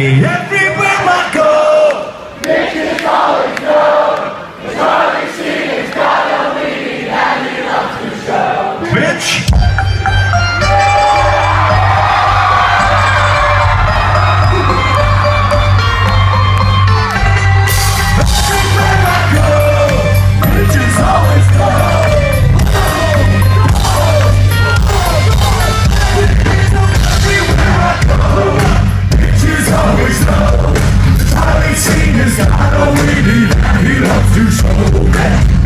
me everywhere I go. Mitch always known. His rising has got a meaning and he loves to show. Bitch! God only he loves to show that.